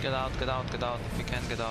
Get out, get out, get out. We can get out.